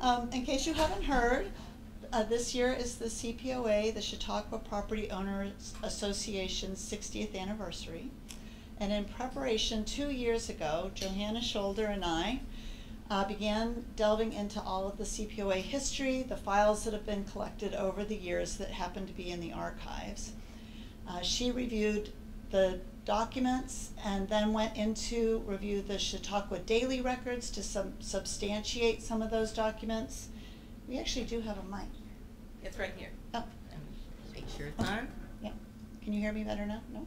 Um, in case you haven't heard, uh, this year is the CPOA, the Chautauqua Property Owners Association's 60th anniversary. And in preparation, two years ago, Johanna Shoulder and I uh, began delving into all of the CPOA history, the files that have been collected over the years that happen to be in the archives. Uh, she reviewed the documents and then went into review the Chautauqua daily records to sub substantiate some of those documents. We actually do have a mic. It's right here. Oh, Make sure it's on. yeah. Can you hear me better now? No?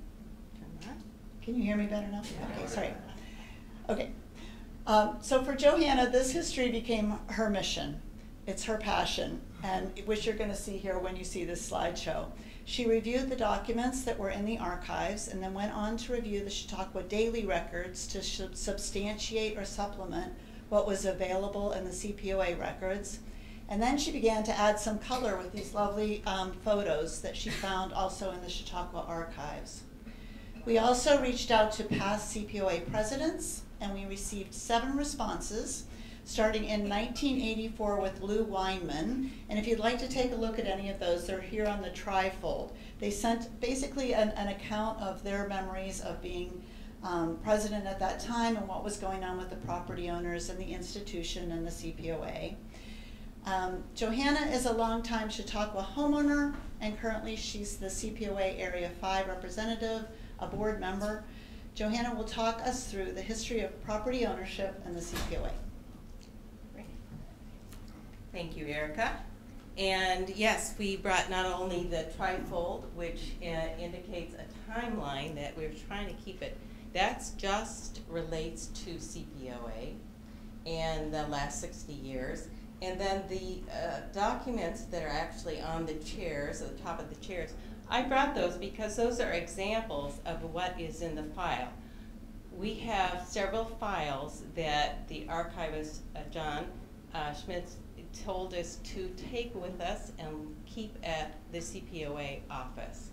Turn on. Can you hear me better now? Okay, sorry. Okay. Um, so for Johanna, this history became her mission. It's her passion, and which you're going to see here when you see this slideshow. She reviewed the documents that were in the archives and then went on to review the Chautauqua daily records to substantiate or supplement what was available in the CPOA records. And then she began to add some color with these lovely um, photos that she found also in the Chautauqua archives. We also reached out to past CPOA presidents and we received seven responses starting in 1984 with Lou Weinman. And if you'd like to take a look at any of those, they're here on the trifold. They sent basically an, an account of their memories of being um, president at that time and what was going on with the property owners and the institution and the CPOA. Um, Johanna is a longtime Chautauqua homeowner, and currently she's the CPOA Area 5 representative, a board member. Johanna will talk us through the history of property ownership and the CPOA. Thank you, Erica. And yes, we brought not only the trifold, which uh, indicates a timeline that we're trying to keep it, that's just relates to CPOA and the last 60 years. And then the uh, documents that are actually on the chairs, at the top of the chairs, I brought those because those are examples of what is in the file. We have several files that the archivist, uh, John uh, Schmitz, told us to take with us and keep at the CPOA office.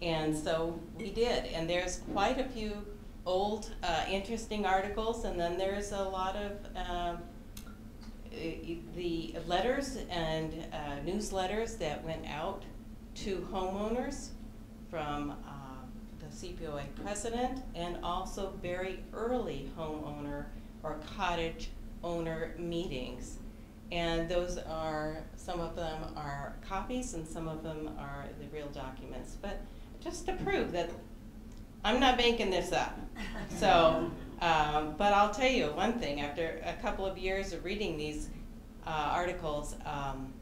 And so we did, and there's quite a few old, uh, interesting articles, and then there's a lot of um, the letters and uh, newsletters that went out to homeowners from uh, the CPOA president and also very early homeowner or cottage owner meetings. And those are, some of them are copies and some of them are the real documents. But just to prove that I'm not making this up. So, um, but I'll tell you one thing, after a couple of years of reading these uh, articles, um,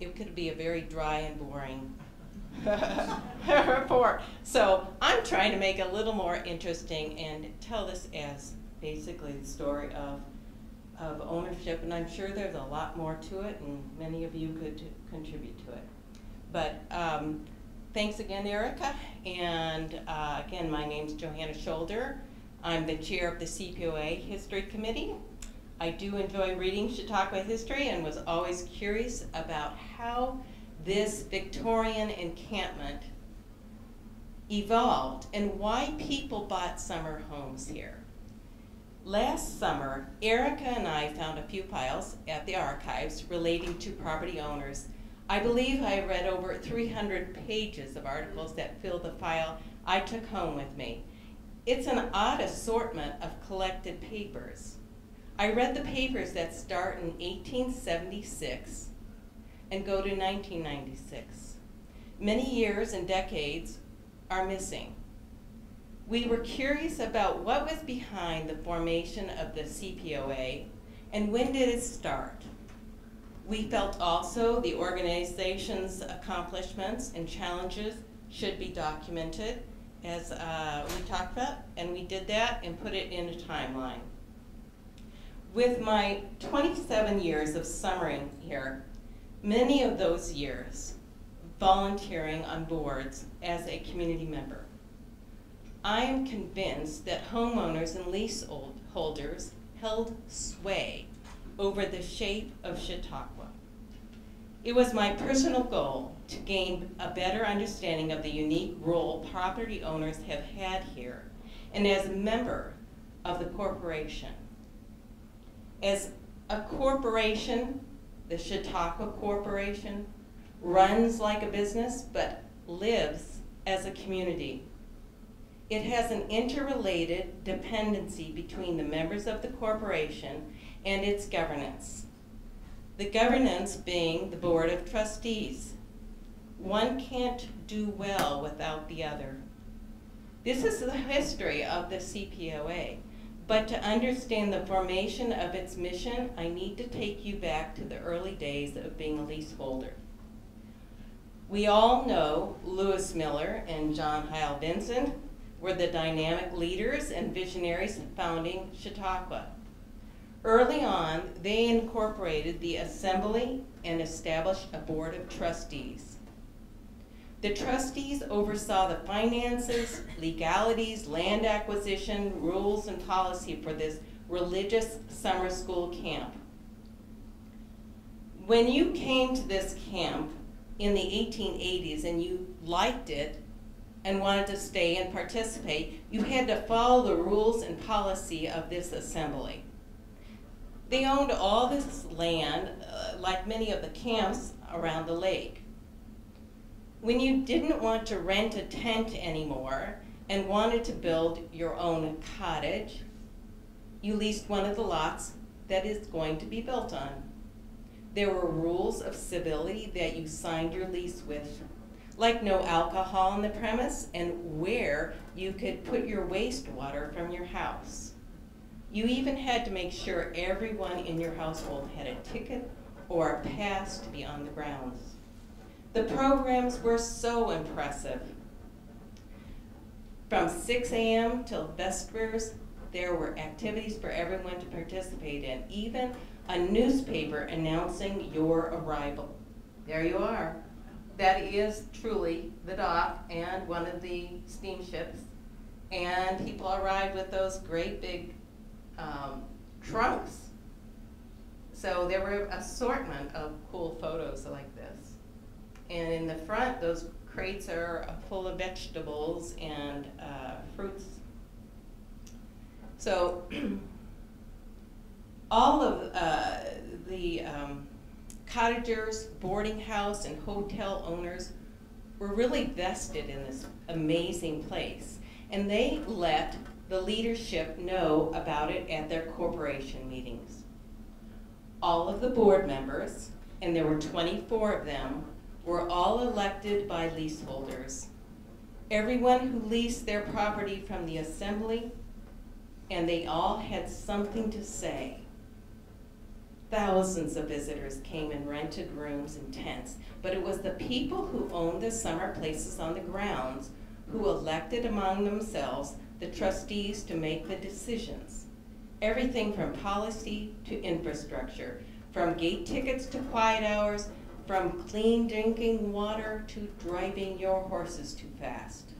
it could be a very dry and boring report. So I'm trying to make it a little more interesting and tell this as basically the story of of ownership, and I'm sure there's a lot more to it, and many of you could contribute to it. But um, thanks again, Erica. And uh, again, my name's Johanna Shoulder. I'm the chair of the CPOA History Committee. I do enjoy reading Chautauqua history and was always curious about how this Victorian encampment evolved and why people bought summer homes here. Last summer, Erica and I found a few files at the archives relating to property owners. I believe I read over 300 pages of articles that fill the file I took home with me. It's an odd assortment of collected papers. I read the papers that start in 1876 and go to 1996. Many years and decades are missing. We were curious about what was behind the formation of the CPOA and when did it start. We felt also the organization's accomplishments and challenges should be documented as uh, we talked about, and we did that and put it in a timeline. With my 27 years of summering here, many of those years volunteering on boards as a community member, I am convinced that homeowners and leaseholders held sway over the shape of Chautauqua. It was my personal goal to gain a better understanding of the unique role property owners have had here, and as a member of the corporation. As a corporation, the Chautauqua Corporation, runs like a business but lives as a community. It has an interrelated dependency between the members of the corporation and its governance. The governance being the Board of Trustees. One can't do well without the other. This is the history of the CPOA. But to understand the formation of its mission, I need to take you back to the early days of being a leaseholder. We all know Lewis Miller and John Heyl Vincent were the dynamic leaders and visionaries founding Chautauqua. Early on, they incorporated the assembly and established a board of trustees. The trustees oversaw the finances, legalities, land acquisition, rules, and policy for this religious summer school camp. When you came to this camp in the 1880s and you liked it and wanted to stay and participate, you had to follow the rules and policy of this assembly. They owned all this land, uh, like many of the camps around the lake when you didn't want to rent a tent anymore and wanted to build your own cottage, you leased one of the lots that is going to be built on. There were rules of civility that you signed your lease with, like no alcohol on the premise and where you could put your wastewater from your house. You even had to make sure everyone in your household had a ticket or a pass to be on the grounds. The programs were so impressive. From 6 a.m. till vespers, there were activities for everyone to participate in, even a newspaper announcing your arrival. There you are. That is truly the dock and one of the steamships. And people arrived with those great big um, trunks. So there were assortment of cool photos like this. And in the front, those crates are full of vegetables and uh, fruits. So all of uh, the um, cottagers, boarding house, and hotel owners were really vested in this amazing place. And they let the leadership know about it at their corporation meetings. All of the board members, and there were 24 of them, were all elected by leaseholders. Everyone who leased their property from the assembly, and they all had something to say. Thousands of visitors came and rented rooms and tents, but it was the people who owned the summer places on the grounds who elected among themselves the trustees to make the decisions. Everything from policy to infrastructure, from gate tickets to quiet hours, from clean drinking water to driving your horses too fast.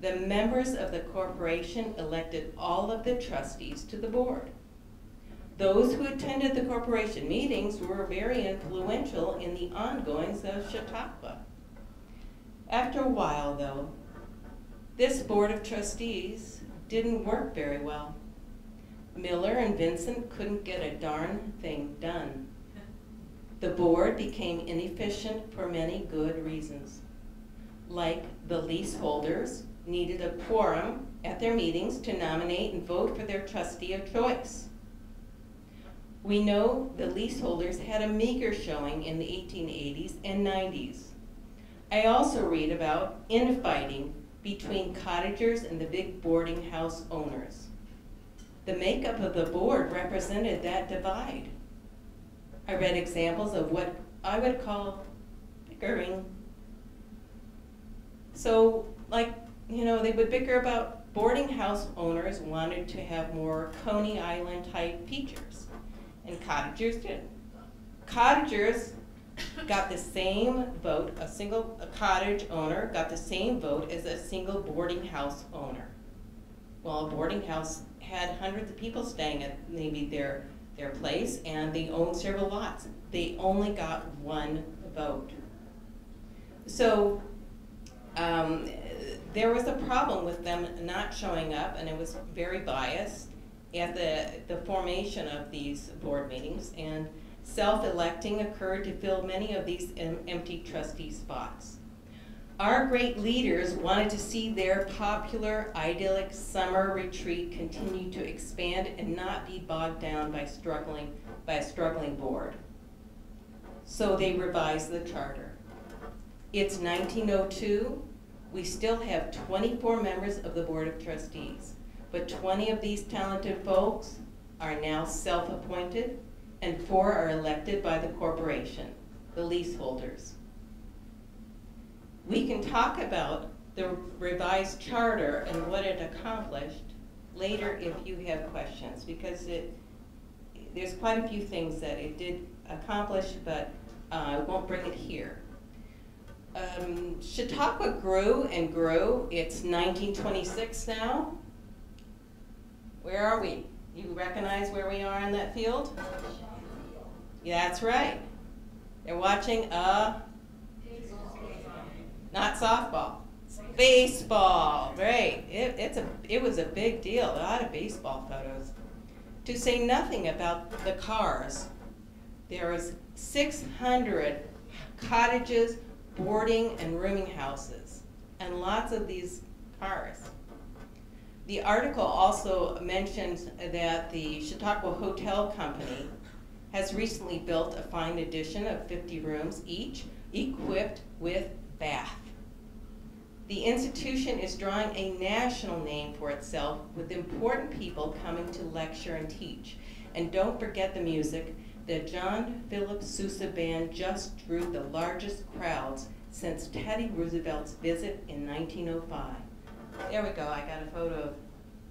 The members of the corporation elected all of the trustees to the board. Those who attended the corporation meetings were very influential in the ongoings of Chautauqua. After a while, though, this board of trustees didn't work very well. Miller and Vincent couldn't get a darn thing done. The board became inefficient for many good reasons. Like the leaseholders needed a quorum at their meetings to nominate and vote for their trustee of choice. We know the leaseholders had a meager showing in the 1880s and 90s. I also read about infighting between cottagers and the big boarding house owners. The makeup of the board represented that divide. I read examples of what I would call bickering. So, like, you know, they would bicker about boarding house owners wanted to have more Coney Island type features, and cottagers did. Cottagers got the same vote, a single a cottage owner got the same vote as a single boarding house owner. Well, a boarding house had hundreds of people staying at maybe their their place and they owned several lots. They only got one vote. So um, there was a problem with them not showing up, and it was very biased at the, the formation of these board meetings. And self-electing occurred to fill many of these em- empty trustee spots. Our great leaders wanted to see their popular idyllic summer retreat continue to expand and not be bogged down by struggling, by a struggling board. So they revised the charter. It's 1902. We still have 24 members of the Board of Trustees, but 20 of these talented folks are now self-appointed and four are elected by the corporation, the leaseholders. We can talk about the revised charter and what it accomplished later if you have questions, because it, there's quite a few things that it did accomplish, but uh, I won't bring it here. Um, Chautauqua grew and grew. It's 1926 now. Where are we? You recognize where we are in that field? Yeah, that's right. They're watching a not softball, baseball. Right. It, it's a it was a big deal. A lot of baseball photos. To say nothing about the cars. There was 600 cottages, boarding, and rooming houses, and lots of these cars. The article also mentions that the Chautauqua Hotel Company has recently built a fine addition of 50 rooms each, equipped with bath. The institution is drawing a national name for itself with important people coming to lecture and teach. And don't forget the music. The John Philip Sousa Band just drew the largest crowds since Teddy Roosevelt's visit in 1905. There we go. I got a photo of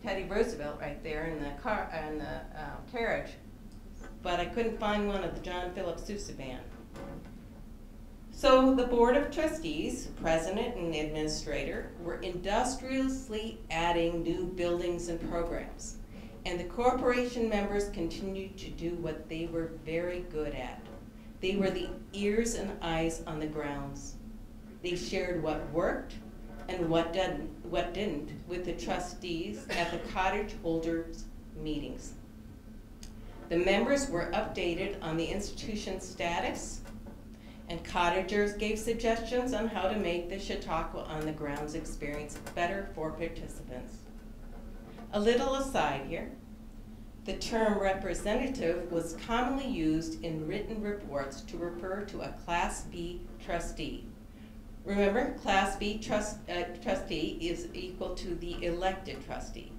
Teddy Roosevelt right there in the car in the uh, carriage, but I couldn't find one of the John Philip Sousa band. So the Board of Trustees, President and Administrator, were industriously adding new buildings and programs. And the corporation members continued to do what they were very good at. They were the ears and eyes on the grounds. They shared what worked and what didn't, what didn't with the trustees at the cottage holders meetings. The members were updated on the institution's status, and cottagers gave suggestions on how to make the Chautauqua on the grounds experience better for participants. A little aside here, the term representative was commonly used in written reports to refer to a Class B trustee Remember, Class B trust, uh, trustee is equal to the elected trustee.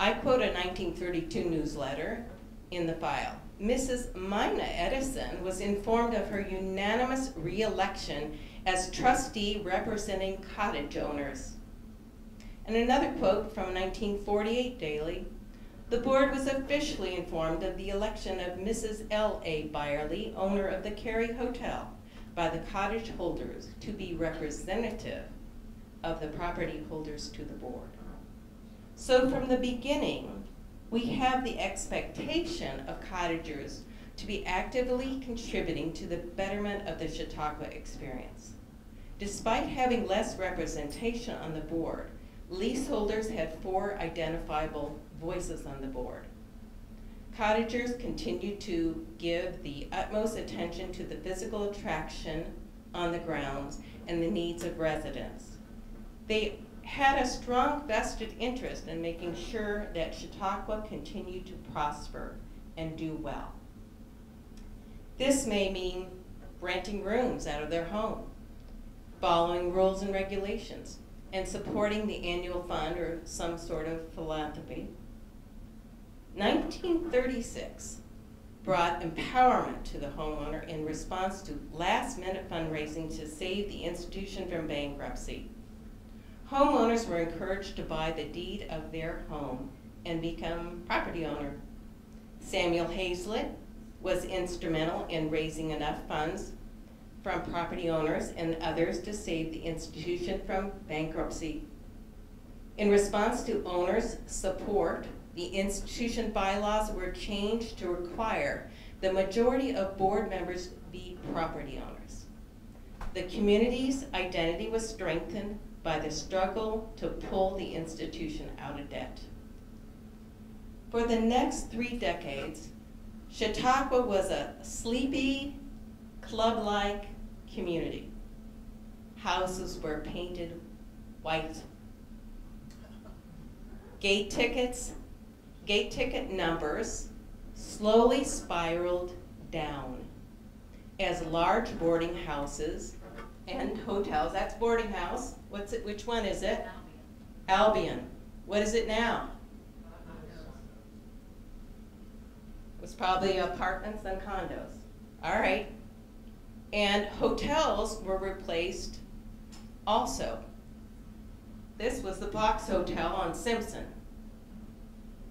I quote a 1932 newsletter in the file. Mrs. Mina Edison was informed of her unanimous reelection as trustee representing cottage owners. And another quote from 1948 Daily, the board was officially informed of the election of Mrs. L. A. Byerly, owner of the Cary Hotel by the cottage holders to be representative of the property holders to the board. So from the beginning, we have the expectation of cottagers to be actively contributing to the betterment of the Chautauqua experience. Despite having less representation on the board, leaseholders had four identifiable voices on the board. Cottagers continue to give the utmost attention to the physical attraction on the grounds and the needs of residents. They had a strong vested interest in making sure that Chautauqua continued to prosper and do well. This may mean renting rooms out of their home, following rules and regulations, and supporting the annual fund or some sort of philanthropy 1936 brought empowerment to the homeowner in response to last-minute fundraising to save the institution from bankruptcy. Homeowners were encouraged to buy the deed of their home and become property owner. Samuel Hazlett was instrumental in raising enough funds from property owners and others to save the institution from bankruptcy. In response to owners' support the institution bylaws were changed to require the majority of board members be property owners. The community's identity was strengthened by the struggle to pull the institution out of debt. For the next three decades, Chautauqua was a sleepy, club-like community. Houses were painted white. Gate tickets, gate ticket numbers slowly spiraled down as large boarding houses and hotels, that's boarding house, what's it, which one is it? Albion. What is it now? It was probably apartments and condos. All right. And hotels were replaced also. This was the Box Hotel on Simpson.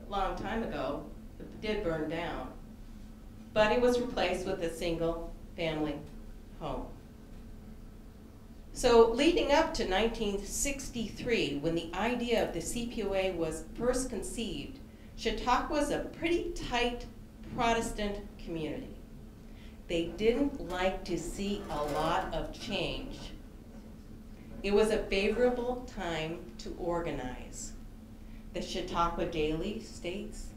Long time ago, it did burn down. But it was replaced with a single family home. So leading up to 1963, when the idea of the CPOA was first conceived, Chautauqua was a pretty tight Protestant community. They didn't like to see a lot of change. It was a favorable time to organize. The Chautauqua Daily states,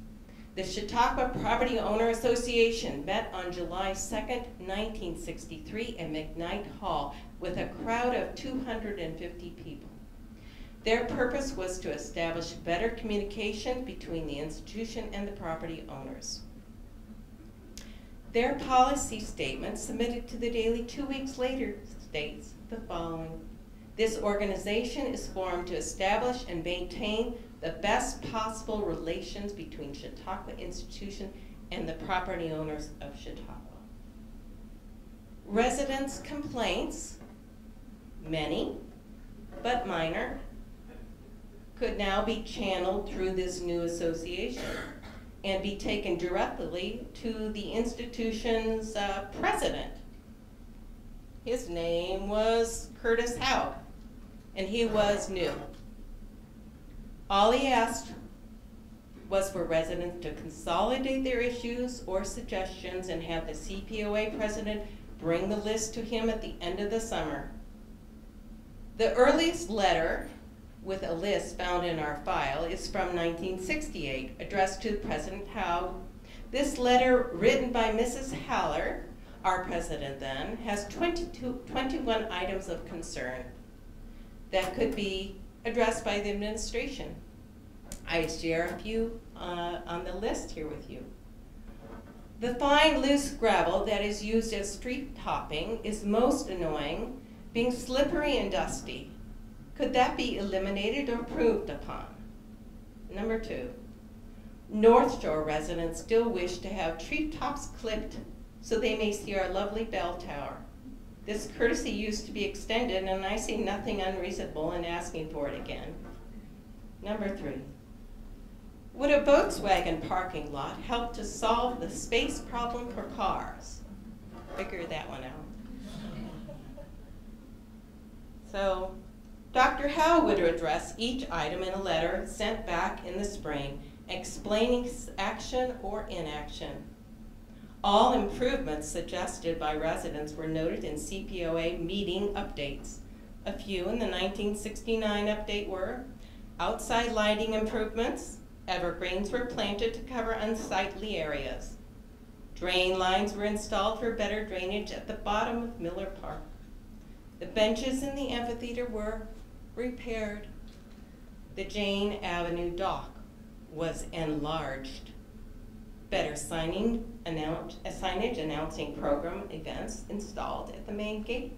the Chautauqua Property Owner Association met on July 2, 1963 at McKnight Hall with a crowd of 250 people. Their purpose was to establish better communication between the institution and the property owners. Their policy statement submitted to the Daily two weeks later states the following. This organization is formed to establish and maintain the best possible relations between Chautauqua Institution and the property owners of Chautauqua. Residents' complaints, many, but minor, could now be channeled through this new association and be taken directly to the institution's uh, president. His name was Curtis Howe, and he was new. All he asked was for residents to consolidate their issues or suggestions and have the CPOA president bring the list to him at the end of the summer. The earliest letter with a list found in our file is from 1968, addressed to President Howe. This letter, written by Mrs. Haller, our president then, has 22, 21 items of concern that could be addressed by the administration. I share a few uh, on the list here with you. The fine loose gravel that is used as street topping is most annoying, being slippery and dusty. Could that be eliminated or improved upon? Number two, North Shore residents still wish to have treetops clipped so they may see our lovely bell tower. This courtesy used to be extended, and I see nothing unreasonable in asking for it again. Number three, would a Volkswagen parking lot help to solve the space problem for cars? Figure that one out. So, Dr. Howe would address each item in a letter sent back in the spring, explaining action or inaction. All improvements suggested by residents were noted in CPOA meeting updates. A few in the 1969 update were outside lighting improvements, evergreens were planted to cover unsightly areas, drain lines were installed for better drainage at the bottom of Miller Park, the benches in the amphitheater were repaired. The Jane Avenue dock was enlarged. Better signing, announce, signage announcing program events installed at the main gate.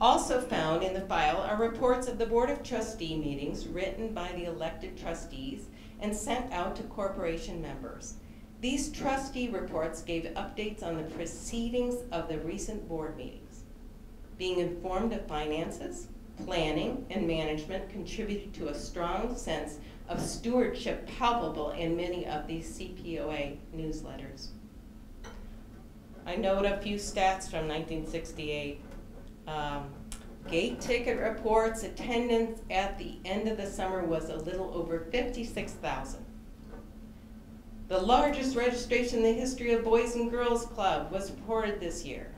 Also found in the file are reports of the Board of Trustee meetings written by the elected trustees and sent out to corporation members. These trustee reports gave updates on the proceedings of the recent board meetings. Being informed of finances, planning, and management contributed to a strong sense of stewardship palpable in many of these CPOA newsletters. I note a few stats from 1968. Um, gate ticket reports, attendance at the end of the summer was a little over 56,000. The largest registration in the history of Boys and Girls Club was reported this year.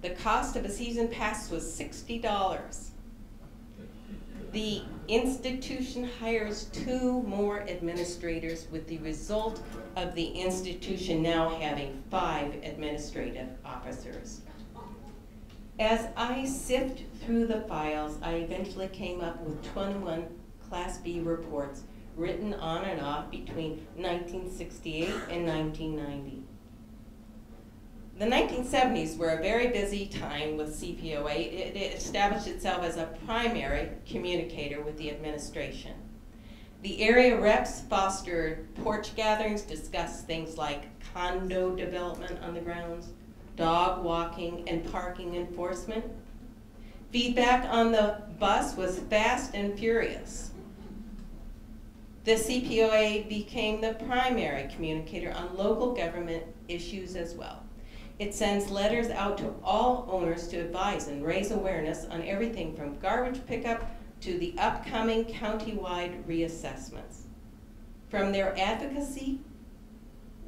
The cost of a season pass was $60. The institution hires two more administrators with the result of the institution now having five administrative officers. As I sift through the files, I eventually came up with 21 Class B reports written on and off between 1968 and 1990. The 1970s were a very busy time with CPOA. It, it established itself as a primary communicator with the administration. The area reps fostered porch gatherings, discussed things like condo development on the grounds, dog walking, and parking enforcement. Feedback on the bus was fast and furious. The CPOA became the primary communicator on local government issues as well. It sends letters out to all owners to advise and raise awareness on everything from garbage pickup to the upcoming countywide reassessments. From their advocacy,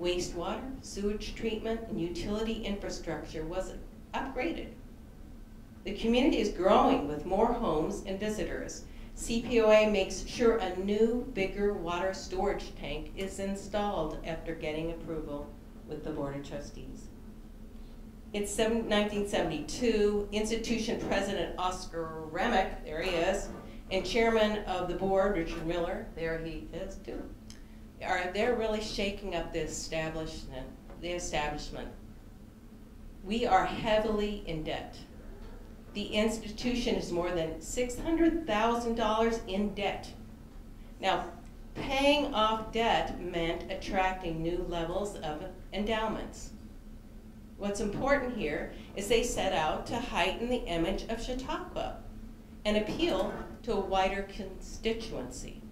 wastewater, sewage treatment, and utility infrastructure was upgraded. The community is growing with more homes and visitors. CPOA makes sure a new, bigger water storage tank is installed after getting approval with the Board of Trustees. It's 1972, institution president Oscar Remick, there he is, and chairman of the board, Richard Miller, there he is too, are they're really shaking up the establishment, the establishment. We are heavily in debt. The institution is more than $600,000 in debt. Now, paying off debt meant attracting new levels of endowments. What's important here is they set out to heighten the image of Chautauqua and appeal to a wider constituency.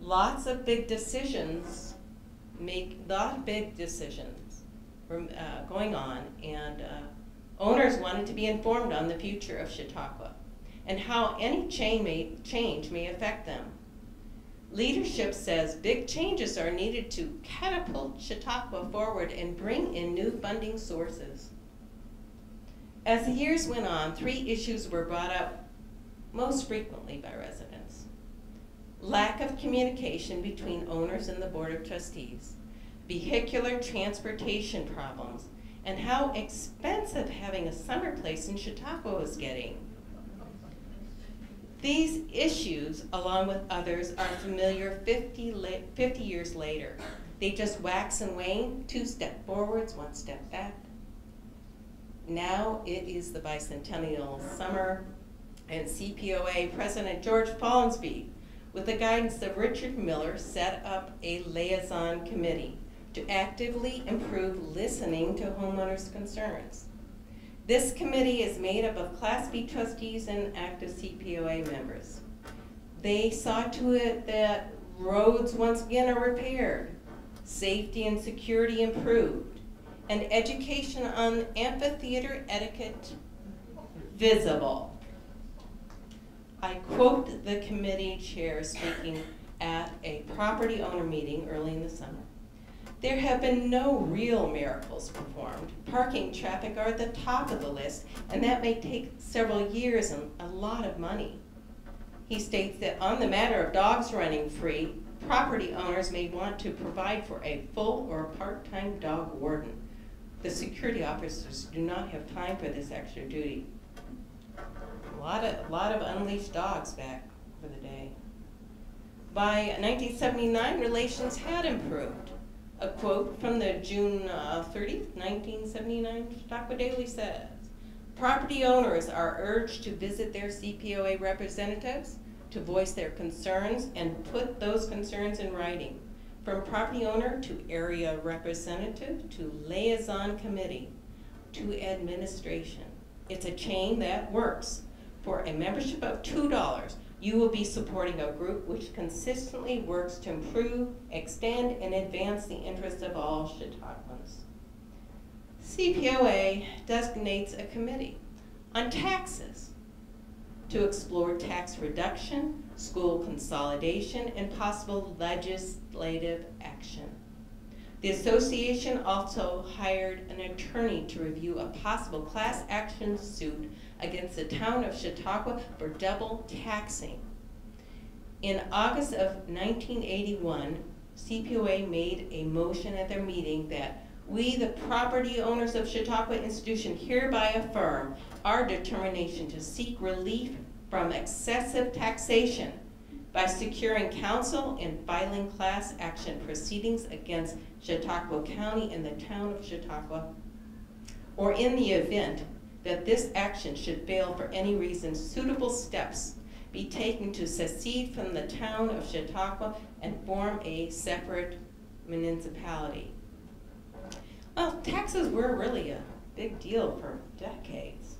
Lots of big decisions make lot of big decisions from, uh, going on, and uh, owners wanted to be informed on the future of Chautauqua and how any change may, change may affect them. Leadership says big changes are needed to catapult Chautauqua forward and bring in new funding sources. As the years went on, three issues were brought up most frequently by residents. Lack of communication between owners and the Board of Trustees, vehicular transportation problems, and how expensive having a summer place in Chautauqua was getting. These issues, along with others, are familiar 50, 50 years later. They just wax and wane, two step forwards, one step back. Now it is the bicentennial summer, and CPOA President George Follansbee, with the guidance of Richard Miller, set up a liaison committee to actively improve listening to homeowners' concerns. This committee is made up of Class B trustees and active CPOA members. They saw to it that roads once again are repaired, safety and security improved, and education on amphitheater etiquette visible. I quote the committee chair speaking at a property owner meeting early in the summer. There have been no real miracles performed. Parking traffic are at the top of the list, and that may take several years and a lot of money. He states that on the matter of dogs running free, property owners may want to provide for a full or part-time dog warden. The security officers do not have time for this extra duty. A lot of, a lot of unleashed dogs back for the day. By 1979, relations had improved. A quote from the June uh, 30th, 1979 Chautauqua Daily says, Property owners are urged to visit their CPOA representatives to voice their concerns and put those concerns in writing. From property owner to area representative to liaison committee to administration. It's a chain that works. For a membership of $2, you will be supporting a group which consistently works to improve, extend, and advance the interests of all Chautauquans. CPOA designates a committee on taxes to explore tax reduction, school consolidation, and possible legislative action. The association also hired an attorney to review a possible class action suit against the town of Chautauqua for double taxing. In August of 1981, CPOA made a motion at their meeting that we, the property owners of Chautauqua Institution, hereby affirm our determination to seek relief from excessive taxation by securing counsel and filing class action proceedings against Chautauqua County and the town of Chautauqua, or in the event that this action should fail for any reason, suitable steps be taken to secede from the town of Chautauqua and form a separate municipality. Well, taxes were really a big deal for decades.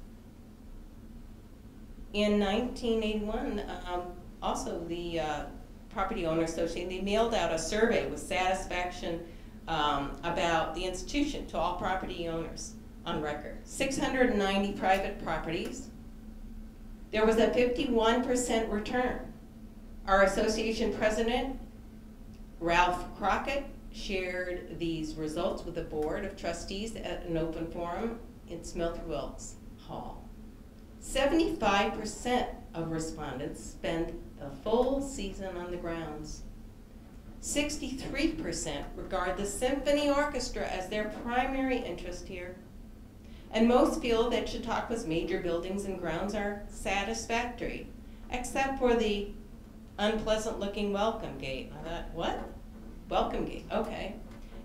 In 1981, um, also the uh, Property Owner Association, they mailed out a survey with satisfaction um, about the institution to all property owners on record. 690 private properties. There was a 51% return. Our association president, Ralph Crockett, shared these results with the board of trustees at an open forum in Smith Wilkes Hall. 75% of respondents spend the full season on the grounds. 63% regard the symphony orchestra as their primary interest here. And most feel that Chautauqua's major buildings and grounds are satisfactory, except for the unpleasant looking welcome gate. I thought, what? Welcome gate, okay.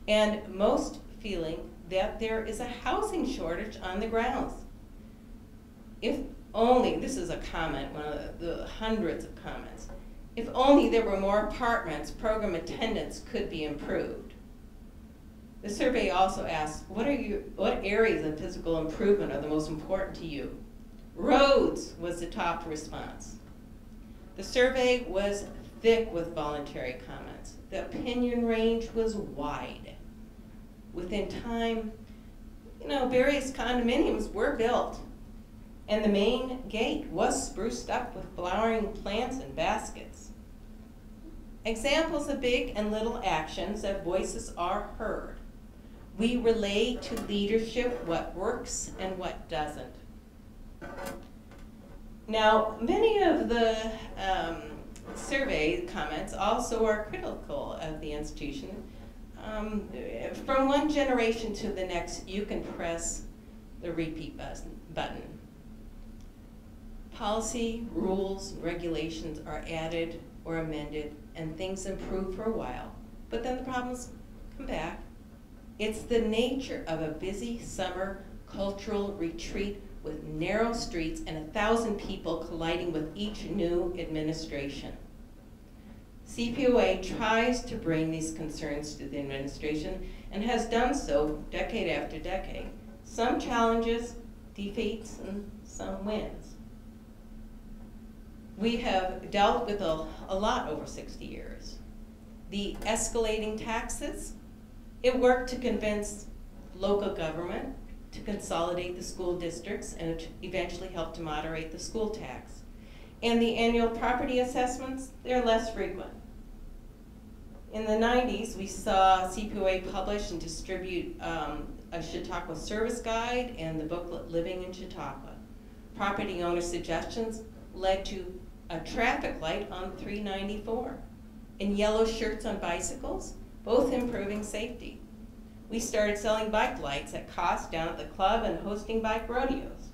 And most feeling that there is a housing shortage on the grounds. If only, this is a comment, one of the, the hundreds of comments, if only there were more apartments, program attendance could be improved. The survey also asks, what are you, what areas of physical improvement are the most important to you? Roads was the top response. The survey was thick with voluntary comments. The opinion range was wide. Within time, you know, various condominiums were built, and the main gate was spruced up with flowering plants and baskets. Examples of big and little actions that voices are heard. We relay to leadership what works and what doesn't. Now, many of the um, survey comments also are critical of the institution. Um, from one generation to the next, you can press the repeat button. Policy, rules, regulations are added or amended, and things improve for a while. But then the problems come back. It's the nature of a busy summer cultural retreat with narrow streets and a thousand people colliding with each new administration. CPOA tries to bring these concerns to the administration and has done so decade after decade. Some challenges, defeats, and some wins. We have dealt with a, a lot over 60 years. The escalating taxes, it worked to convince local government to consolidate the school districts and it eventually helped to moderate the school tax. And the annual property assessments, they're less frequent. In the 90s, we saw CPOA publish and distribute um, a Chautauqua service guide and the booklet Living in Chautauqua. Property owner suggestions led to a traffic light on 394 and yellow shirts on bicycles, both improving safety. We started selling bike lights at cost down at the club and hosting bike rodeos.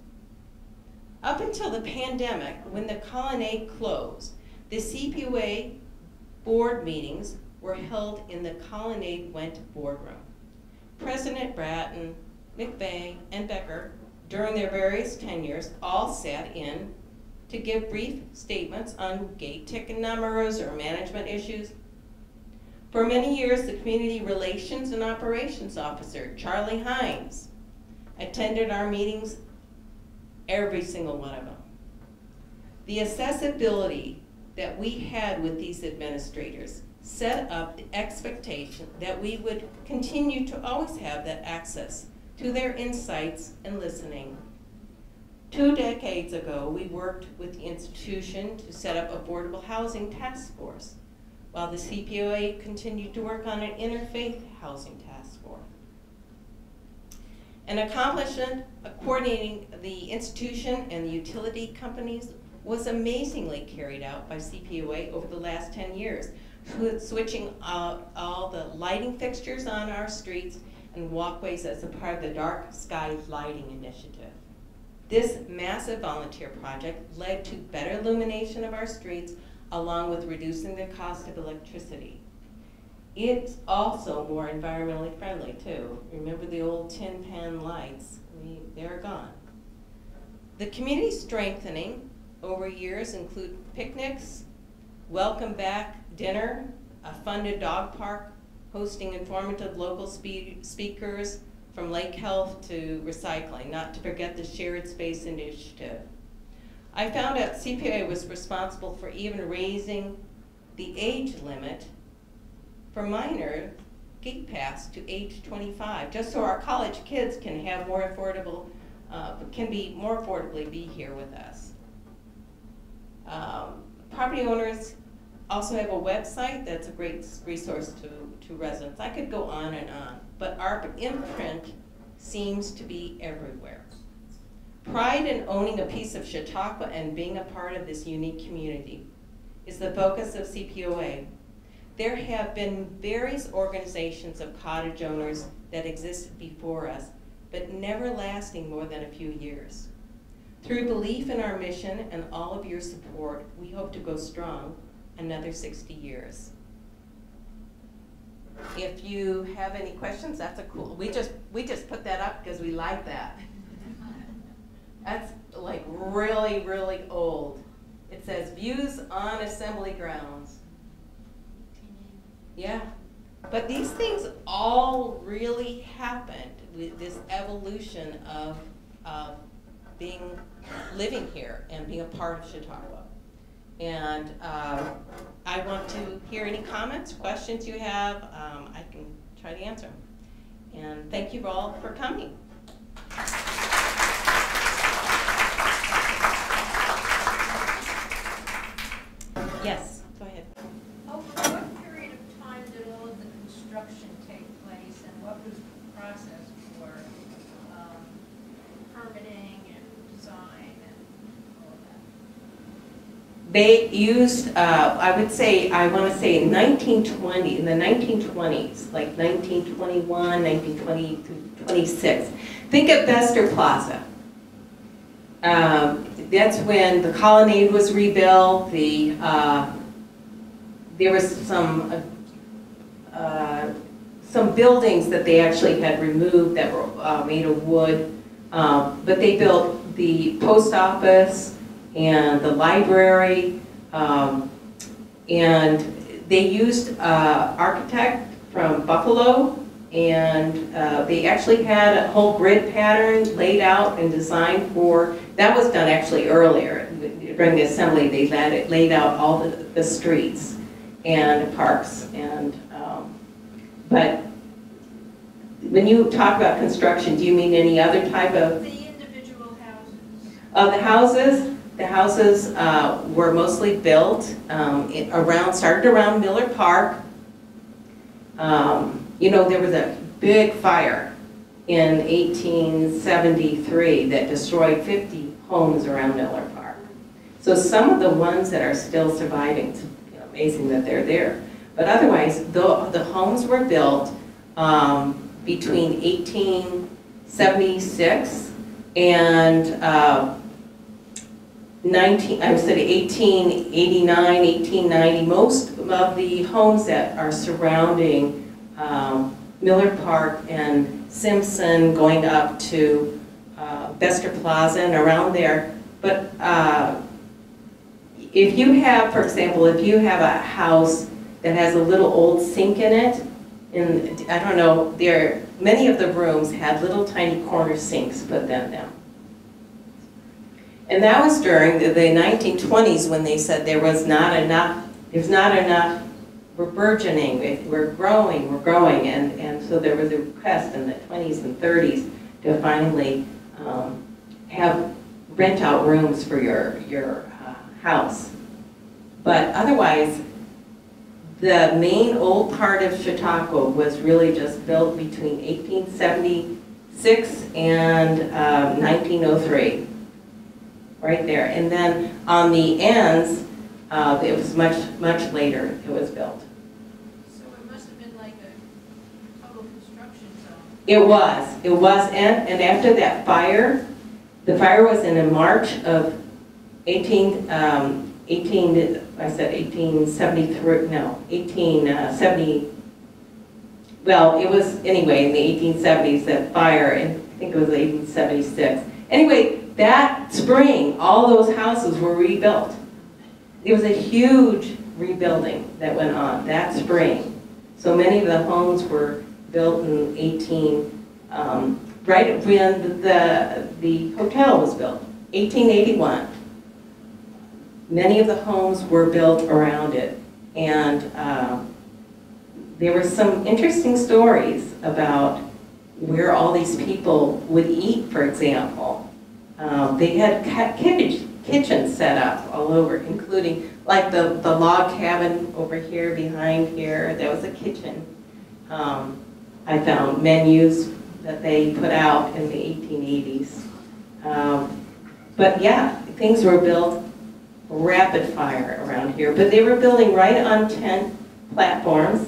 Up until the pandemic, when the colonnade closed, the CPOA board meetings were held in the Colonnade Went boardroom. President Bratton, McVeigh, and Becker, during their various tenures, all sat in to give brief statements on gate ticket numbers or management issues. For many years, the Community Relations and Operations Officer, Charlie Hines, attended our meetings, every single one of them. The accessibility that we had with these administrators set up the expectation that we would continue to always have that access to their insights and listening. Two decades ago, we worked with the institution to set up affordable housing task force, while the CPOA continued to work on an interfaith housing task force. An accomplishment uh, coordinating the institution and the utility companies was amazingly carried out by CPOA over the last 10 years, switching out all the lighting fixtures on our streets and walkways as a part of the Dark Sky Lighting Initiative. This massive volunteer project led to better illumination of our streets along with reducing the cost of electricity. It's also more environmentally friendly too. Remember the old tin pan lights? We, they're gone. The community strengthening over years include picnics, welcome back dinner, a funded dog park, hosting informative local spe- speakers from lake health to recycling, not to forget the shared space initiative. I found out CPA was responsible for even raising the age limit for minor gate pass to age 25, just so our college kids can have more affordable, uh, can be more affordably be here with us. Um, property owners also have a website that's a great resource to, to residents. I could go on and on, but our imprint seems to be everywhere. Pride in owning a piece of Chautauqua and being a part of this unique community is the focus of CPOA. There have been various organizations of cottage owners that existed before us, but never lasting more than a few years. Through belief in our mission and all of your support, we hope to go strong another 60 years. If you have any questions, that's a cool, we just, we just put that up because we like that. That's like really, really old. It says views on assembly grounds. Yeah, but these things all really happened with this evolution of, of being, living here and being a part of Chautauqua. And um, I want to hear any comments, questions you have. Um, I can try to answer them. And thank you all for coming. Yes, go ahead. Over what period of time did all of the construction take place and what was the process for um, permitting and design and all of that? They used, uh, I would say, I want to say 1920, in the 1920s, like 1921, 1920 through 26. Think of Bestor Plaza. Um, That's when the colonnade was rebuilt, the, uh, there was some, uh, uh, some buildings that they actually had removed that were uh, made of wood. Um, But they built the post office and the library. um, And they used uh, architect from Buffalo. And uh, they actually had a whole grid pattern laid out and designed for, that was done actually earlier. During the assembly, they laid, laid out all the, the streets and parks and, um, but when you talk about construction, do you mean any other type of The individual houses. of the houses, the houses uh, were mostly built um, around, started around Miller Park. Um, You know, there was a big fire in 1873 that destroyed 50 homes around Miller Park. So some of the ones that are still surviving, it's amazing that they're there. But otherwise, the, the homes were built um, between 1876 and uh, 19, I would say 1889, 1890, most of the homes that are surrounding um, Miller Park and Simpson, going up to Bestor Plaza and around there. But uh, if you have, for example, if you have a house that has a little old sink in it, and I don't know, there, many of the rooms had little tiny corner sinks put in them. And that was during the the 1920s when they said there was not enough, there's not enough, we're burgeoning, we- we're growing, we're growing. And, and so there was a request in the 20s and 30s to finally um, have, rent out rooms for your, your uh, house. But otherwise, the main old part of Chautauqua was really just built between 1876 and um, 1903, right there. And then on the ends, uh, it was much, much later it was built. So it must have been like a total construction zone. It was, it was, and, and after that fire, the fire was in March of 18, um, 18, I said 1873, no, 1870, well, it was, anyway, in the 1870s, that fire, and I think it was 1876. Anyway, that spring, all those houses were rebuilt. There was a huge rebuilding that went on that spring. So many of the homes were built in 18, um, right when the, the hotel was built, 1881. Many of the homes were built around it. And uh, there were some interesting stories about where all these people would eat, for example. Um, They had kitchens set up all over, including, like the, the log cabin over here, behind here, that was a kitchen. Um, I found menus that they put out in the 1880s. Um, But yeah, things were built rapid fire around here, but they were building right on tent platforms.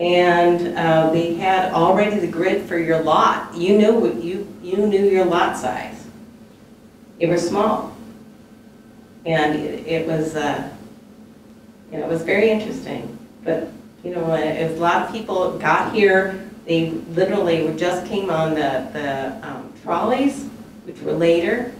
And uh, they had already the grid for your lot. You knew what you, you knew your lot size. It was small. And it it was, uh, you know, it was very interesting. But, you know, as a lot of people got here, they literally were- just came on the, the um, trolleys, which were later.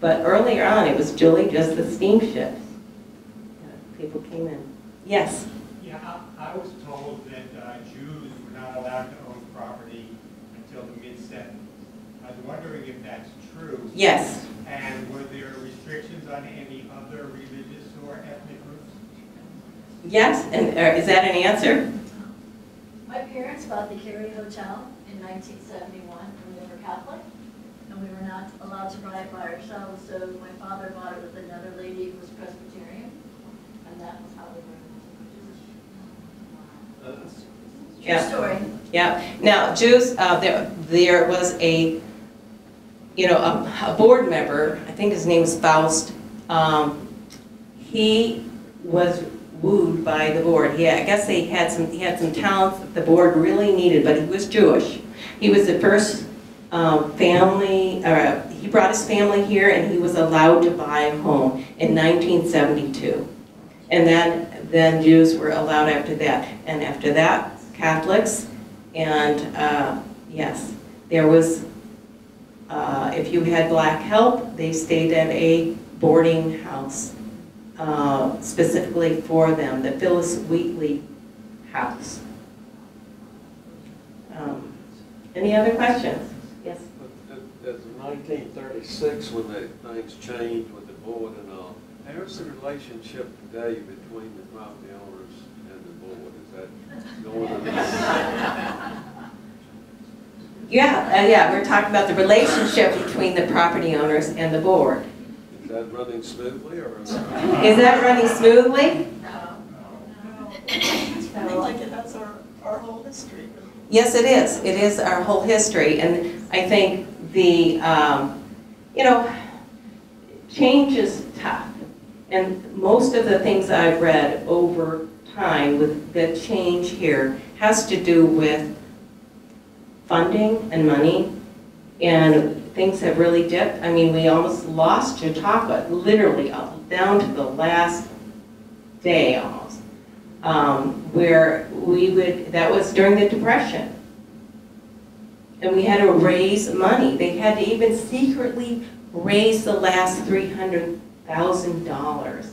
But earlier on, it was really just the steamships. Uh, People came in. Yes? Yeah, I, I was told that uh, Jews were not allowed to own property until the mid-seventies. I was wondering if that's true. Yes. And were there restrictions on any other religious or ethnic groups? Yes, and uh, is that an answer? My parents bought the Cary Hotel in 1971, and they were Catholic, and we were not allowed to buy it by ourselves, so my father bought it with another lady who was Presbyterian, and that was how we were. True Yeah. story. Yeah, now Jews, uh, there, there was a, you know, a, a board member, I think his name was Faust. Um, he was wooed by the board. He, I guess they had some, he had some talents that the board really needed, but he was Jewish. He was the first um, family, uh, he brought his family here and he was allowed to buy a home in 1972. And then, then Jews were allowed after that. And after that, Catholics. And uh, yes, there was, uh, if you had black help, they stayed at a boarding house uh, specifically for them, the Phyllis Wheatley House. Um, Any other questions? Yes? As of nineteen thirty-six, when the things changed with the board and all, how's the relationship today between the property owners and the board? Is that going to Yeah, uh, yeah, we're talking about the relationship between the property owners and the board. Is that running smoothly or? is- Is that running smoothly? I feel like it has our, our whole history. Yes, it is. It is our whole history, and I think the, um, you know, change is tough. And most of the things I've read over time with the change here has to do with funding and money, and things have really dipped. I mean, we almost lost Chautauqua, literally down to the last day almost um, where we would, that was during the Depression. And we had to raise money. They had to even secretly raise the last three hundred thousand dollars.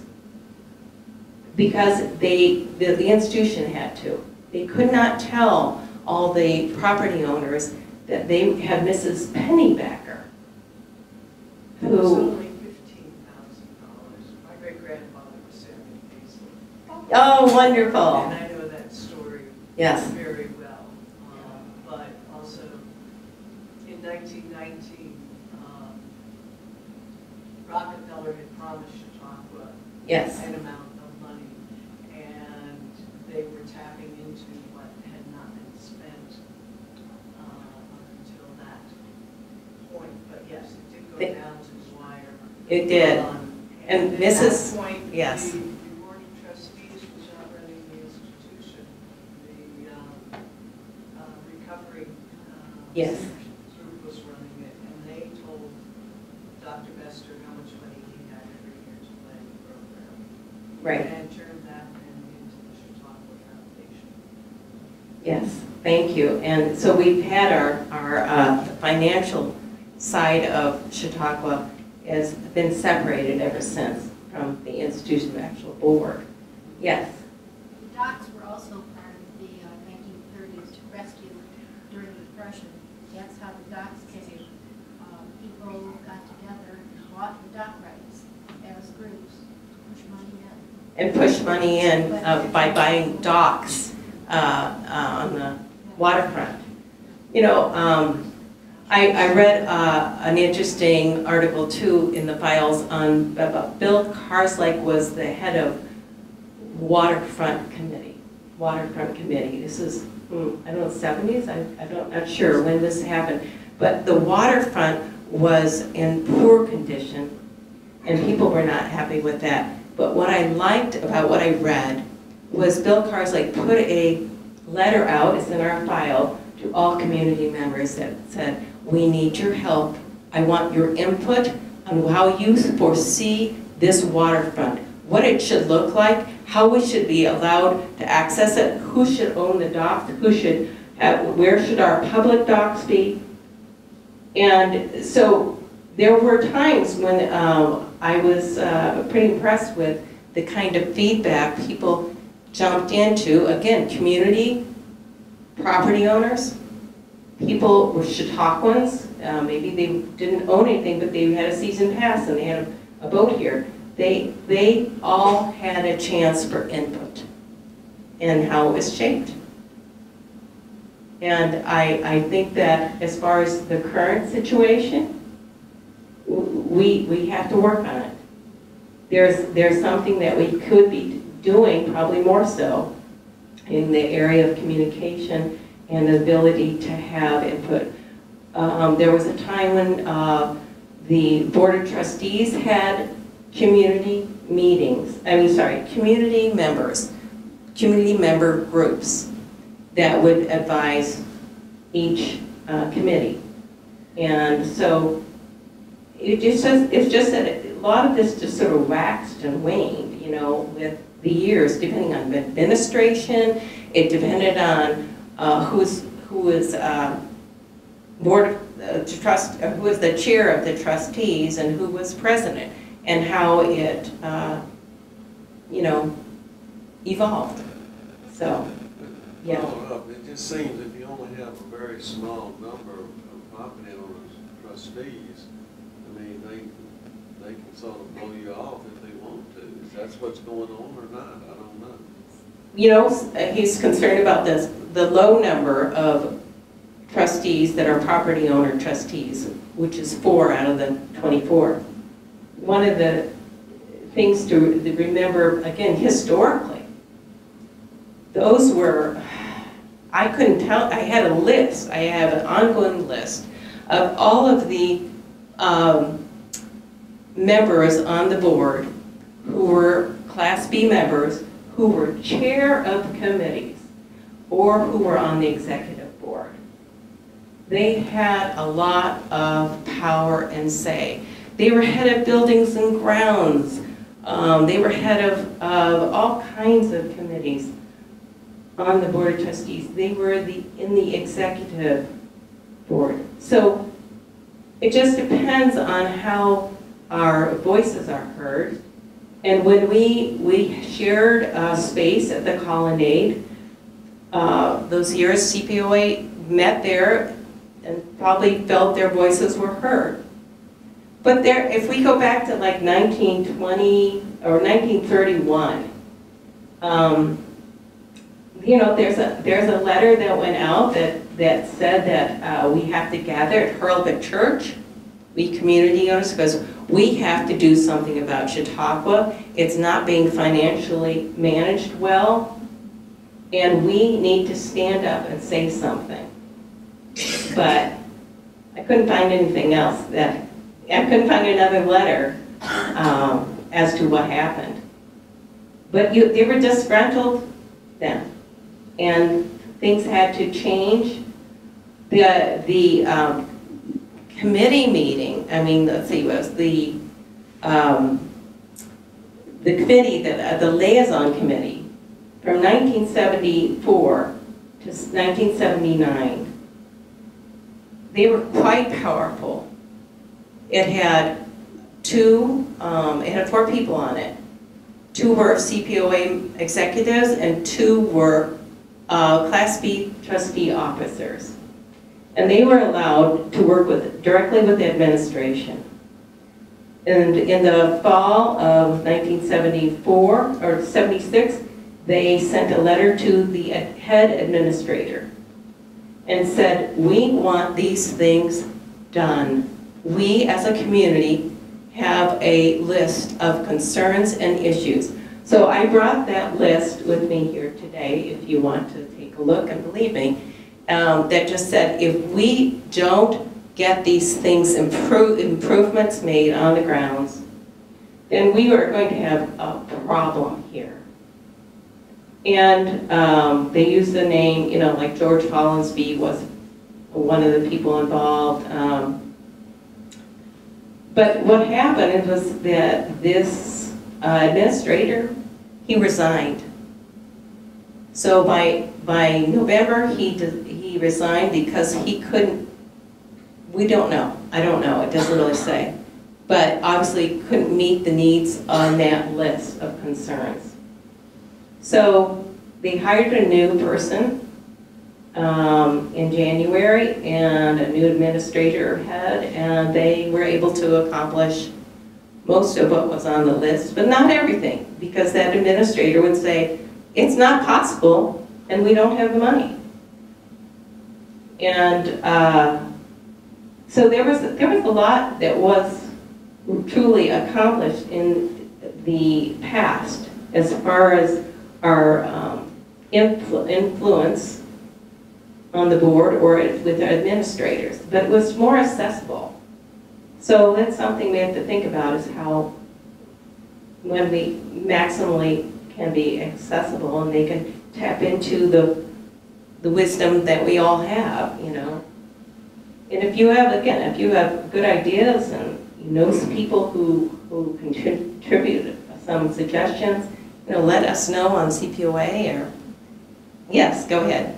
Because they, the, the institution had to. They could not tell all the property owners that they had Mrs. Pennybacker, who, only fifteen thousand dollars. My great grandfather was Samuel Paisley. oh, wonderful. And I know that story Yes, very well. Um, But also, in nineteen nineteen, um, Rockefeller had promised Chautauqua yes, an amount of money, and they were tapping into what had not been spent uh, until that point. But Yes, it did They- go down to the wire. It did. And Mrs. point, yes. The the board of trustees was already the institution, the uh, recovery. uh, Yes. Group was running it, and they told Dr. Bestor how much money he had every year to play the program. Right. And turned that into the Chautauqua Foundation. Yes, thank you. And so we've had our, our uh, financial side of Chautauqua has been separated ever since from the institution of actual board. Yes, The docks were also part of the uh, nineteen thirties rescue during the Depression. That's how the docks came. Um, People got together and bought the dock rights as groups, push money in. and push money in uh, by buying docks uh, uh, on the waterfront. You know, um, I, I read uh, an interesting article too in the files on, about Bill Karslake was the head of waterfront committee, waterfront committee. This is, hmm, I don't know, seventies, I, I don't, not sure when this happened. But the waterfront was in poor condition and people were not happy with that. But what I liked about what I read was Bill Karslake put a letter out, it's in our file, to all community members that said, we need your help. I want your input on how you foresee this waterfront, what it should look like, how we should be allowed to access it, who should own the docks, who should, have- where should our public docks be? And so there were times when um, I was uh, pretty impressed with the kind of feedback people jumped into. Again, community, property owners, people were Chautauquans, uh, maybe they didn't own anything, but they had a season pass and they had a a boat here. They, they all had a chance for input in how it was shaped. And I, I think that as far as the current situation, we, we have to work on it. There's, there's something that we could be doing, probably more so, in the area of communication and the ability to have input. Um, there was a time when, uh, the Board of Trustees had community meetings, I mean, sorry, community members, community member groups that would advise each uh, committee. And so it just says, it's just that a lot of this just sort of waxed and waned, you know, with the years, depending on the administration, it depended on uh, who's, who is uh, board, uh, trust, uh, who the chair of the trustees and who was president, and how it, uh, you know, evolved. So, yeah. Well, uh, It just seems if you only have a very small number of property owners, trustees, I mean, they, they can sort of blow you off if they want to. If that's what's going on or not, I don't. You know, he's concerned about this, the low number of trustees that are property owner trustees, which is four out of the 24. One of the things to to remember, again, historically, those were, I couldn't tell, I had a list, I have an ongoing list of all of the um, members on the board who were Class B members, who were chair of committees, or who were on the executive board. They had a lot of power and say. They were head of buildings and grounds. Um, They were head of, of all kinds of committees on the board of trustees. They were the, in the executive board. So it just depends on how our voices are heard. And when we, we shared uh, space at the Colonnade, uh, those years CPOA met there and probably felt their voices were heard. But there, if we go back to like 1920 or 1931, um, you know, there's a, there's a letter that went out that, that said that uh, we have to gather at Hurlbut Church, we community owners, because we have to do something about Chautauqua. It's not being financially managed well, and we need to stand up and say something. But I couldn't find anything else that, I couldn't find another letter um, as to what happened. But you, they were disgruntled then, and things had to change. The, the um, committee meeting, I mean, let's see, was the, um, the committee, the, uh, the liaison committee, from 1974 to 1979, they were quite powerful. It had two, um, it had four people on it. Two were CPOA executives and two were uh, Class B trustee officers. And they were allowed to work with, directly with the administration. And in the fall of 1974, or 76, they sent a letter to the head administrator and said, we want these things done. We, as a community, have a list of concerns and issues. So I brought that list with me here today, if you want to take a look, and believe me, um, that just said, if we don't get these things, improve, improvements made on the grounds, then we are going to have a problem here. And um, they used the name, you know, like George Follinsby was one of the people involved. Um, but what happened was that this uh, administrator, he resigned. So by, by November, he, did, he resigned because he couldn't, we don't know, I don't know, it doesn't really say. But obviously couldn't meet the needs on that list of concerns. So they hired a new person um, in January and a new administrator head, and they were able to accomplish most of what was on the list, but not everything, because that administrator would say, it's not possible, and we don't have the money. And uh, so there was, there was a lot that was truly accomplished in the past as far as our um, influ influence on the board or with the administrators, but it was more accessible. So that's something we have to think about is how, when we maximally can be accessible and they can tap into the, the wisdom that we all have, you know. And if you have, again, if you have good ideas and you know some people who, who contribute some suggestions, you know, let us know on CPOA or, yes, go ahead.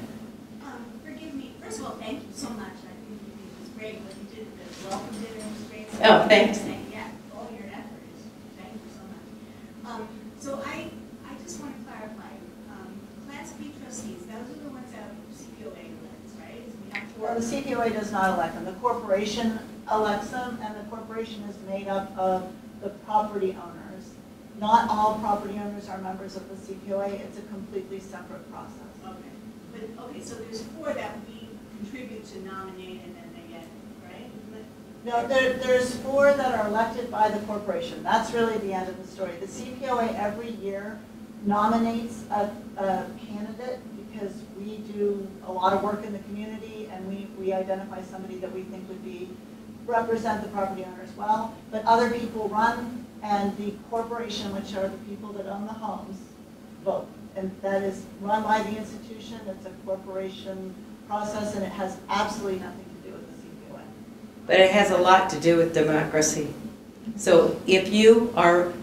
Um, forgive me, first of all, thank you so much. I think it was great what you did, the welcome dinner was great. Oh, thanks. Yeah, all your effort is, thank you so much. Um, so I, I just want to clarify, um, Class B trustees, those are the ones that CPOA elects, right? We have four. Well, the CPOA does not elect them. The corporation elects them, and the corporation is made up of the property owners. Not all property owners are members of the CPOA. It's a completely separate process. Okay, but, okay, so there's four that we contribute to nominate and then they get, right? No, there, there's four that are elected by the corporation. That's really the end of the story. The CPOA every year nominates a, a candidate because we do a lot of work in the community and we, we identify somebody that we think would be represent the property owners well. But other people run and the corporation, which are the people that own the homes, vote. And that is run by the institution, it's a corporation process, and it has absolutely nothing to do with the CPOA. But it has a lot to do with democracy. So if you are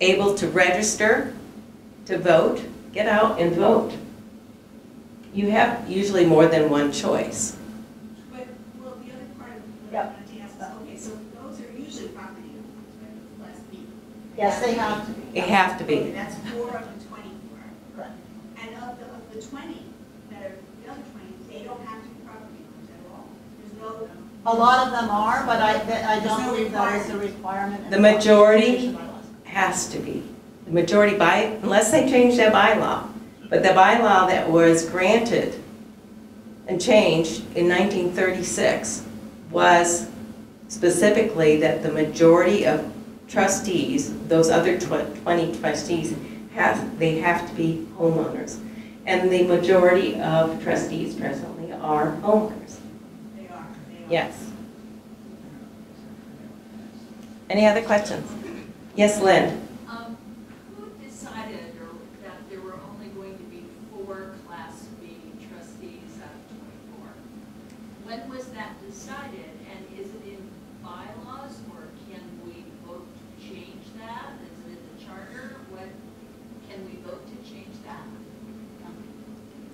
able to register to vote, get out and vote. You have usually more than one choice. But, well, the other part of what I Yep. wanted to ask is, okay, so those are usually property owners, right, Class B. Yes, they have to be. They have to Okay, be. that's four of the twenty-four. Correct. And of the, of the twenty that are, the other twenty, they don't have to be property owners at all. There's no. A lot of them are, but I, that- I don't no believe that is a requirement. The majority- Has to be. The majority by, unless they change their bylaw. But the bylaw that was granted and changed in 1936 was specifically that the majority of trustees, those other tw- 20 trustees, have, they have to be homeowners. And the majority of trustees presently are homeowners. They are, they are. Yes. Any other questions? Yes, Lynn? Um, who decided or that there were only going to be four Class B trustees out of twenty-four? When was that decided, and is it in bylaws, or can we vote to change that? Is it in the charter? What, can we vote to change that?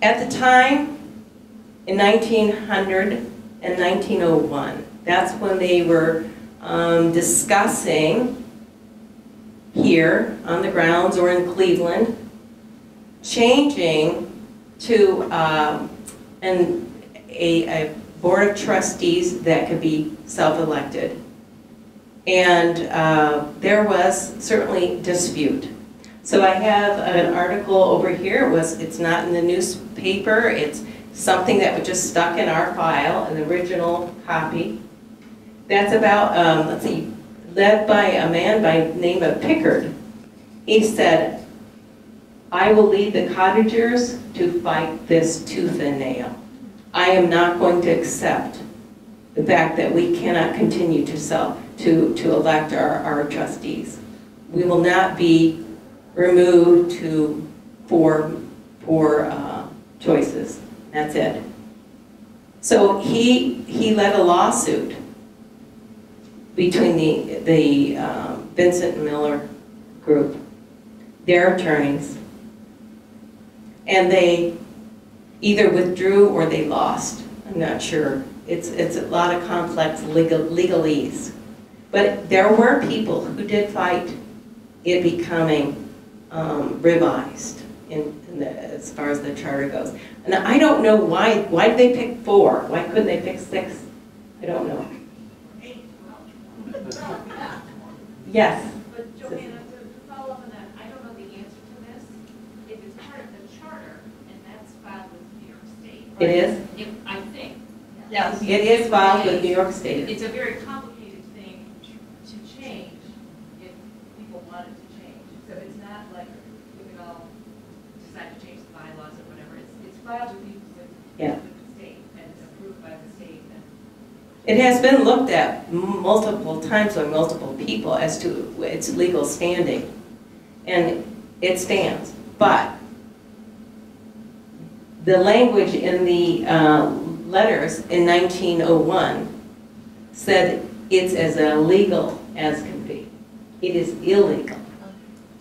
At the time, in 1900 and 1901, that's when they were um, discussing here on the grounds or in Cleveland, changing to um, an, a, a board of trustees that could be self-elected. And uh, there was certainly dispute. So I have an article over here, it was, it's not in the newspaper, it's something that was just stuck in our file, an original copy. That's about, um, let's see, led by a man by name of Pickard. He said, I will lead the cottagers to fight this tooth and nail. I am not going to accept the fact that we cannot continue to sell, to, to elect our, our trustees. We will not be removed to, for, for uh, choices. That's it. So he, he led a lawsuit between the, the um, Vincent Miller group, their attorneys, and they either withdrew or they lost. I'm not sure. It's, it's a lot of complex legal, legalese. But there were people who did fight it becoming um, revised in, in the, as far as the charter goes. And I don't know why, why did they pick four? Why couldn't they pick six? I don't know. Yes, But Joanna, to to follow up on that, I don't know the answer to this. If it's part of the charter, and that's filed with New York State. It is? If, I think. Yes. It is filed with New York State. It's a very complicated thing to change if people wanted to change. So it's not like we could all decide to change the bylaws or whatever. It's, it's filed with, the- with Yeah. with the state and it's approved by the state and It has been looked at multiple times by multiple people as to its legal standing, and it stands. But the language in the uh, letters in 1901 said it's as illegal as can be. It is illegal.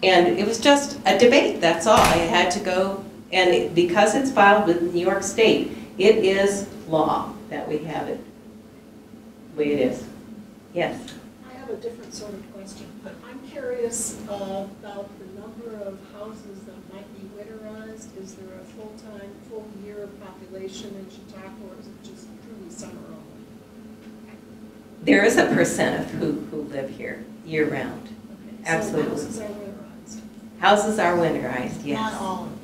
And it was just a debate, that's all. I had to go, and it- because it's filed with New York State, it is law that we have it the way it is. Yes. I have a different sort of question, but I'm curious uh, about the number of houses that might be winterized. Is there a full-time, full-year population in Chautauqua, or is it just truly summer only? There is a percent of who, who live here year-round. Okay, Absolutely. So houses are winterized. Houses are winterized, yes. Not all of them.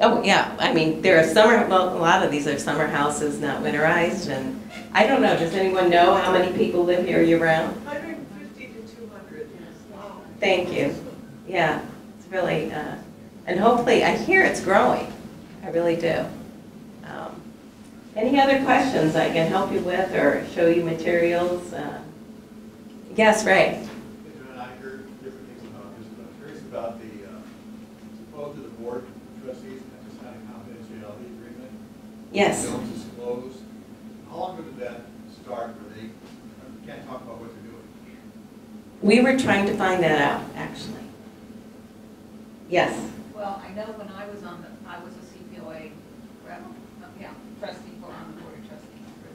Oh, yeah, I mean, there are summer, well, a lot of these are summer houses, not winterized, and I don't know, does anyone know how many people live here year-round? 150 to 200. Wow. Thank you. Yeah, it's really, uh, and hopefully, I hear it's growing. I really do. Um, Any other questions I can help you with or show you materials? Uh, Yes, Ray? And I heard different things about this, but I'm curious about the, uh, to the board trustees, and just kind of confidentiality agreement. Yes. Don't disclose. How long ago did that start where they uh, can't talk about what they're doing? We were trying to find that out, actually. Yes. Well, I know when I was on the, I was a CPOA rep, yeah, trustee for on the board of trustees for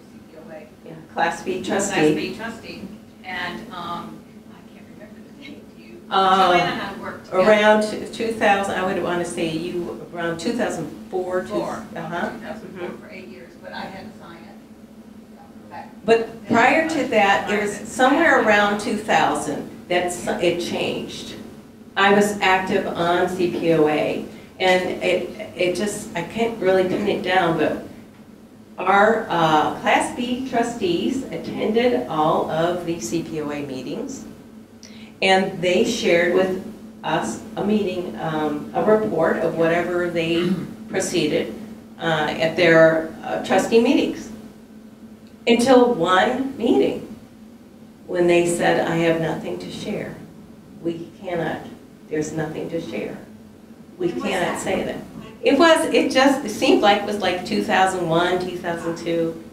CPOA. Yeah, Class B trustee. Class. B trustee, and, um, I can't remember the date, do you? Uh, Joanna and I worked together. Around two- 2000, I would want to say you, around 2004. two- Four, Uh-huh. 2004 for eight years, but I had to sign it. Back- But prior to that, it was somewhere around 2000 that s- it changed. I was active on CPOA, and it, it just, I can't really pin it down, but our uh, Class B trustees attended all of the CPOA meetings, and they shared with us a meeting, um, a report of whatever they proceeded uh, at their uh, trustee meetings until one meeting. when they said, I have nothing to share. We cannot, there's nothing to share. We cannot say that. It was, it just, it seemed like it was like 2001, 2002,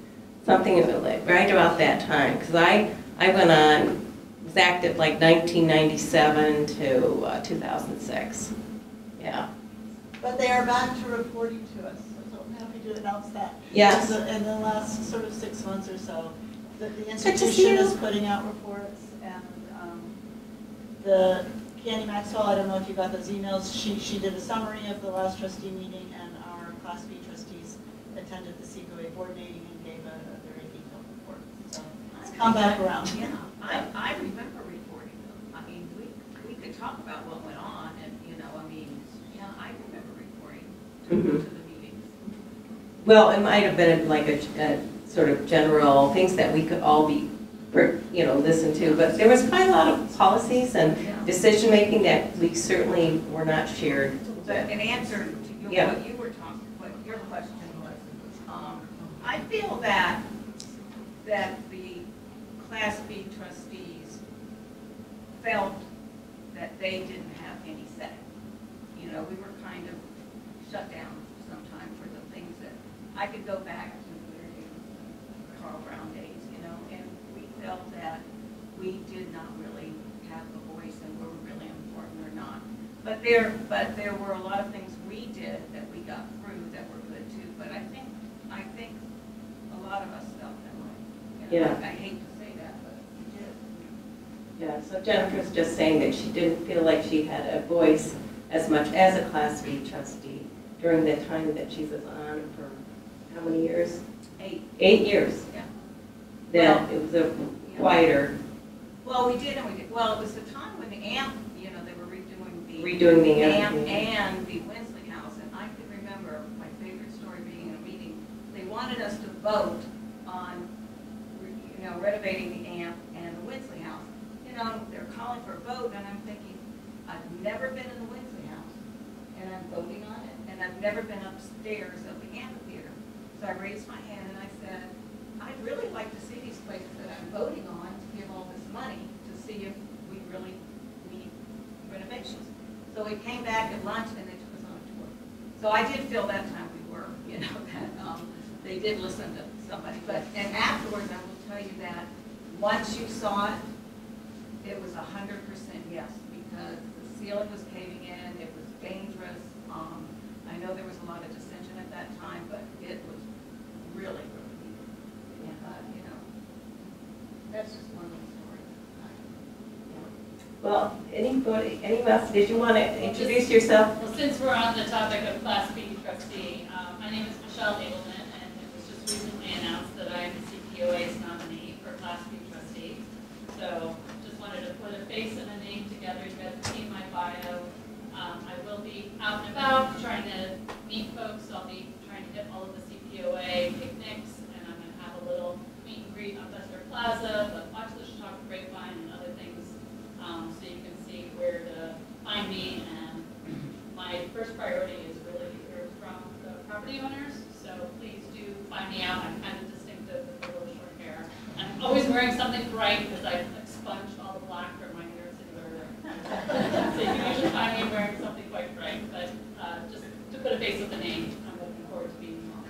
something like, right about that time. Because I, I went on, was active like 1997 to uh, 2006. Yeah. But they are back to reporting to us, so I'm happy to announce that. Yes. In the- In the last sort of six months or so, the, the Good to see institution is putting out reports, and, um, the, Candy Maxwell, I don't know if you got those emails, she, she did a summary of the last trustee meeting, and our Class B trustees attended the COA board meeting and gave a, a very detailed report, so it's come back around. Yeah, I, I remember reporting them. I mean, we, we could talk about what went on and, you know, I mean, yeah, I remember reporting to, Mhm. to the meetings. Well, it might have been like a, a sort of general things that we could all be, you know, listen to, but there was quite a lot of policies and Yeah. decision-making that we certainly were not shared. But in answer to your, Yeah. what you were talking, what your question was, um, I feel that, that the Class B trustees felt that they didn't have any say. You know, we were kind of shut down sometime for the things that, I could go back to the Carl Brown days, you know, and we felt that we did not really have a voice and were we really important or not. But there, but there were a lot of things we did that we got through that were good too. But I think, I think a lot of us felt that way. You know, Yeah. I hate to say that, but we did. Yeah, so Jennifer's just saying that she didn't feel like she had a voice as much as a Class B trustee during the time that she was on for, how many years? Eight, Eight years. yeah. That it was a quieter, Well, we did and we did, well, it was the time when the AMP, you know, they were redoing the. Uh, AMP, AMP and the Wensley House, and I can remember my favorite story being in a meeting, they wanted us to vote on, you know, renovating the AMP and the Wensley House. You um, know, they're calling for a vote, and I'm thinking, I've never been in the Wensley House, and I'm voting on it, and I've never been upstairs of the amphitheater. So I raised my hand and I said, I'd really like to see these places that I'm voting on to give all this money to see if we really need renovations. So we came back at lunch and they took us on a tour. So I did feel that time we were, you know, that, um, they did listen to somebody. But, and afterwards, I will tell you that, once you saw it, it was a hundred percent yes, because the ceiling was caving in, it was dangerous. Um, I know there was a lot of dissension at that time, but it was really, really. And, uh, you know, that's just one story. Well, anybody, anyone else, did you want to introduce yourself? Well, since we're on the topic of Class B trustee, um, my name is Michelle Abelman, and it was just recently announced that I'm the CPOA's nominee for Class B trustee. So just wanted to put a face and a name together. You guys have seen my bio. Um, I will be out and about trying to meet folks. I'll be trying to hit all of the CPOA picnics, and I'm going to have a little meet and greet on Bessemer Plaza, but watch the Chautauqua Grapevine and other things, um, so you can see where to find me. And my first priority is really hear from the property owners, so please do find me out. I'm kind of distinctive with a little short hair. I'm always wearing something bright because I expunge all the black from my hair to earlier. So you can usually find me wearing something quite bright, but uh, just to put a face with the name, I'm looking forward to being on.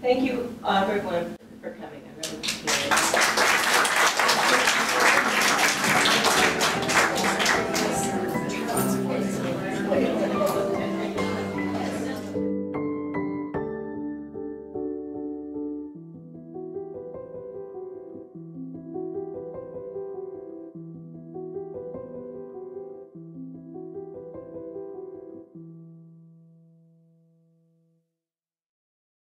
Thank you, everyone, for coming. I really appreciate it.